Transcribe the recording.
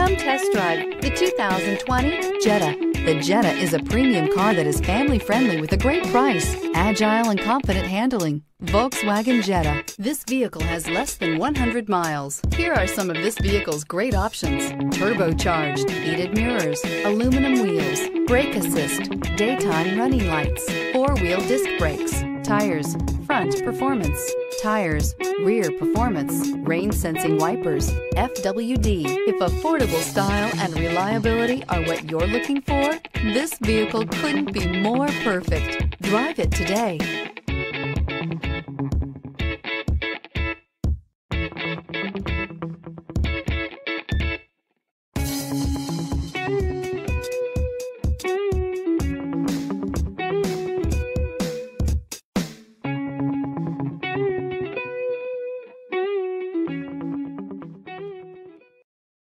Come test drive the 2020 Jetta. The Jetta is a premium car that is family friendly with a great price, agile and confident handling. Volkswagen Jetta. This vehicle has less than 100 miles. Here are some of this vehicle's great options. Turbocharged, heated mirrors, aluminum wheels, brake assist, daytime running lights, four-wheel disc brakes, tires, front performance, tires, rear performance, rain sensing wipers, FWD. If affordable style and reliability are what you're looking for, this vehicle couldn't be more perfect. Drive it today.